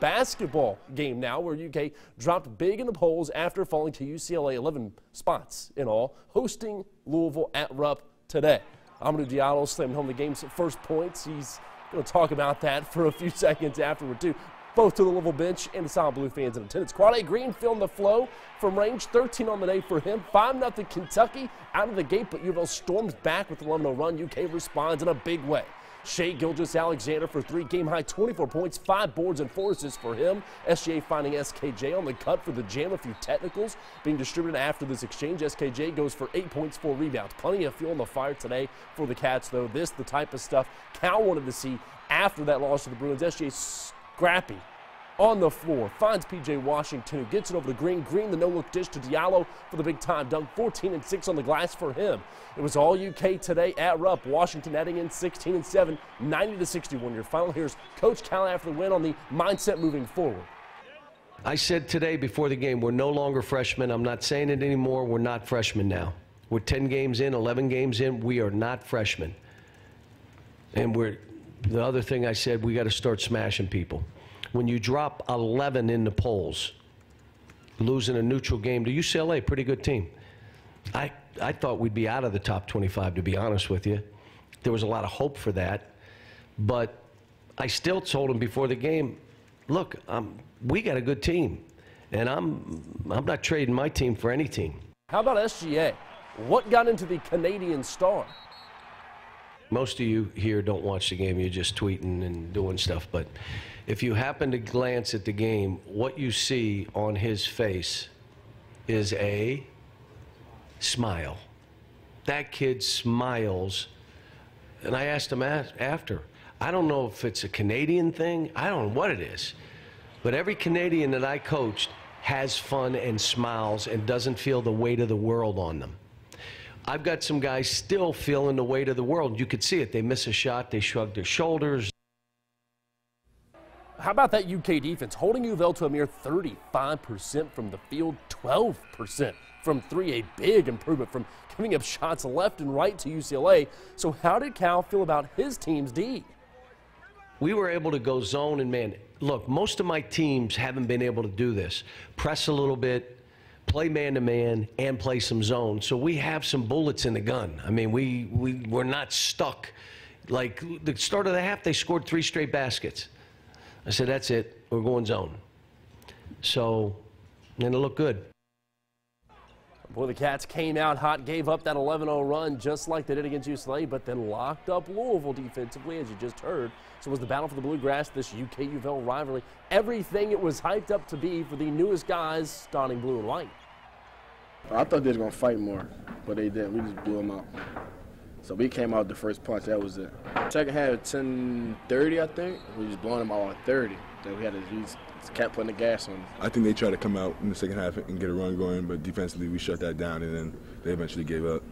basketball game now where UK dropped big in the polls after falling to UCLA 11 spots in all, hosting Louisville at Rupp today. Hamidou Diallo slammed home the game's first points. He's going to talk about that for a few seconds afterward, too. Both to the Louisville bench and the Solid Blue fans in attendance. Quade Green feeling the flow from range, 13 on the day for him. 5 0 Kentucky out of the gate, but U storms back with the 11 0 run. UK responds in a big way. Shai Gilgeous-Alexander for three game high 24 points, five boards, and four assists for him. SGA finding SKJ on the cut for the jam. A few technicals being distributed after this exchange. SKJ goes for eight points, four rebounds. Plenty of fuel on the fire today for the Cats, though. This, the type of stuff Cal wanted to see after that loss to the Bruins. SGA scrappy on the floor. Finds PJ Washington, who gets it over to Green. Green, the no-look dish to Diallo for the big time dunk. 14 and 6 on the glass for him. It was all UK today at Rupp. Washington adding in 16 and 7, 90 to 61. Your final here's Coach Cal after the win on the mindset moving forward. I said today before the game, we're no longer freshmen. I'm not saying it anymore. We're not freshmen now. We're 10 games in, 11 games in. We are not freshmen. And we're the other thing I said, we got to start smashing people when you drop 11 in the polls, losing a neutral game to UCLA, pretty good team. I, I thought we'd be out of the top 25, to be honest with you. There was a lot of hope for that. But I still told him before the game, look, um, we got a good team. And I'm, I'm not trading my team for any team. How about SGA? What got into the Canadian star? Most of you here don't watch the game. You're just tweeting and doing stuff. But if you happen to glance at the game, what you see on his face is a smile. That kid smiles. And I asked him after. I don't know if it's a Canadian thing. I don't know what it is. But every Canadian that I coached has fun and smiles and doesn't feel the weight of the world on them. I've got some guys still feeling the weight of the world. You could see it. They miss a shot, they shrug their shoulders. How about that UK defense holding U to a mere 35% from the field, 12% from three, a big improvement from giving up shots left and right to UCLA. So how did Cal feel about his team's D? We were able to go zone and man. Look, most of my teams haven't been able to do this. Press a little bit, play man to man and play some zone. So we have some bullets in the gun. I mean, we, we, we're not stuck. Like the start of the half, they scored three straight baskets. I said, that's it. We're going zone. So, and it looked good. Boy, the Cats came out hot, gave up that 11-0 run just like they did against UCLA, but then locked up Louisville defensively, as you just heard. So it was the battle for the Bluegrass, this UK-UofL rivalry, everything it was hyped up to be for the newest guys donning blue and white. I thought they was going to fight more, but they didn't. We just blew them out. So we came out the first punch. That was it. Second half, 10:30, I think. We just blowing them out at 30. Then we had to use kept putting the gas on. I think they tried to come out in the second half and get a run going, but defensively we shut that down, and then they eventually gave up.